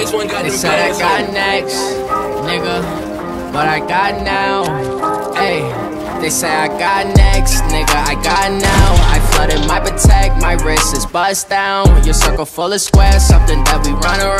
This one got They said I got next, nigga, but I got now. Hey. They say I got next, nigga, I got now. I flooded my Patek, my wrist is bust down. Your circle full of squares, something that we run around.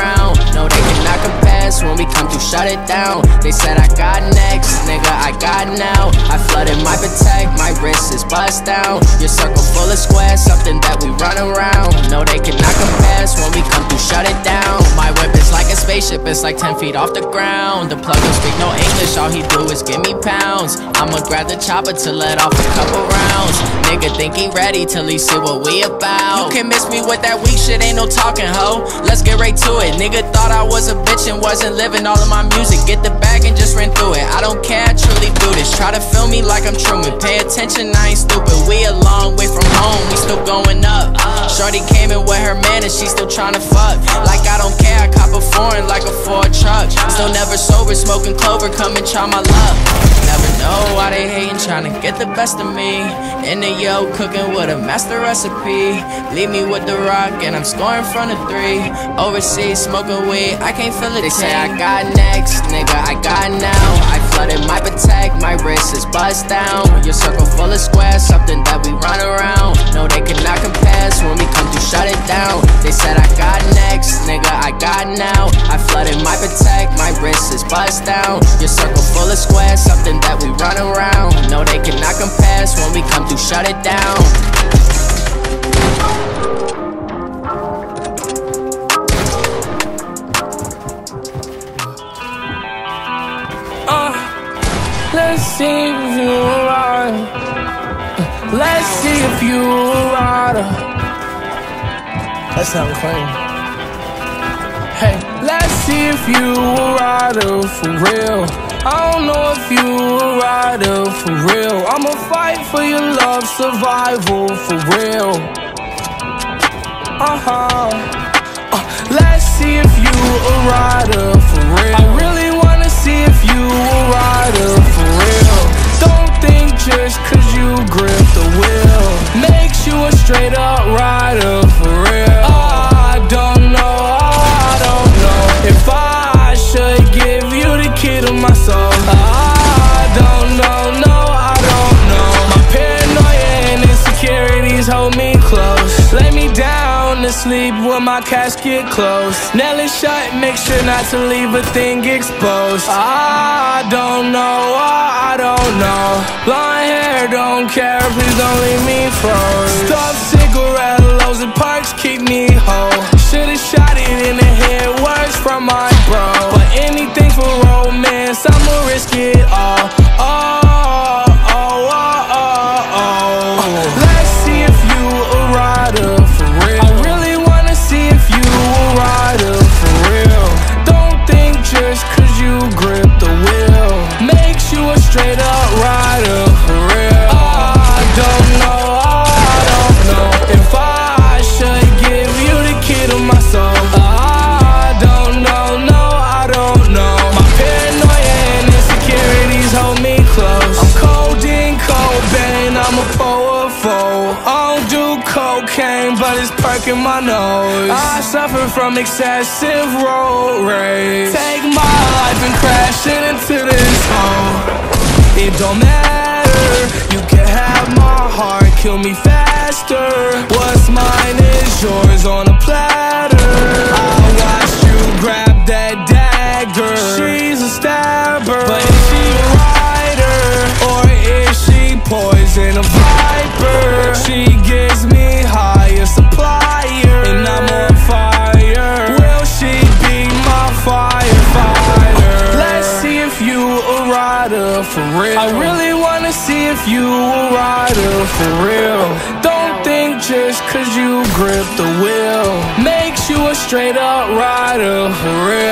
Shut it down. They said I got next, nigga, I got now. I flooded my Patek, my wrist is bust down. Your circle full of squares, something that we run around. No, they cannot compare when we come to shut it down. My whip is like a spaceship, it's like 10 feet off the ground. The plug don't speak no English, all he do is give me pounds. I'ma grab the chopper to let off a couple rounds. Nigga think he ready till he see what we about. You can miss me with that weak shit, ain't no talking, ho. Let's get right to it. Nigga thought I was a bitch and wasn't living all of my music. Get the bag and just ran through it. I don't care, I truly do this. Try to feel me like I'm Truman. Pay attention, I ain't stupid. We a long way from home, we still going up. Shorty came in with her man and she still tryna fuck. Like I don't care, I cop a foreign like a Ford truck. Still never sober, smoking clover, come and try my luck. Never know why they hating, tryna get the best of me. In the yo, cooking with a master recipe. Leave me with the rock and I'm scoring front of three. Overseas, smoking weed, I can't feel it. They say I got next, nigga, I got now. I flooded my Patek, my wrist is bust down. Your circle full of squares, something that we run around. No, they cannot compare when we come to shut it down. They said I got next, nigga, I got now. I flooded my Patek, my wrist is bust down. Your circle full of squares, something that we run around. No, they cannot compare when we come to shut it down. Let's see if you a rider. Uh, Let's see if you a rider. That sound clean. Hey, let's see if you a rider for real. I don't know if you a rider for real. I'ma fight for your love, survival for real. Uh huh. Uh, let's see if you a rider for real. I really insecurities hold me close. Lay me down to sleep with my casket closed. Nail it shut, make sure not to leave a thing exposed. I don't know, I don't know. Blonde hair, don't care, please don't leave me froze. Stuffed cigarette perking my nose. I suffer from excessive road rage. Take my life and crash it into this hole. It don't matter, you can have my heart, kill me faster. What's mine is yours on a platter. See if you a rider for real. Don't think just cause you grip the wheel makes you a straight up rider for real.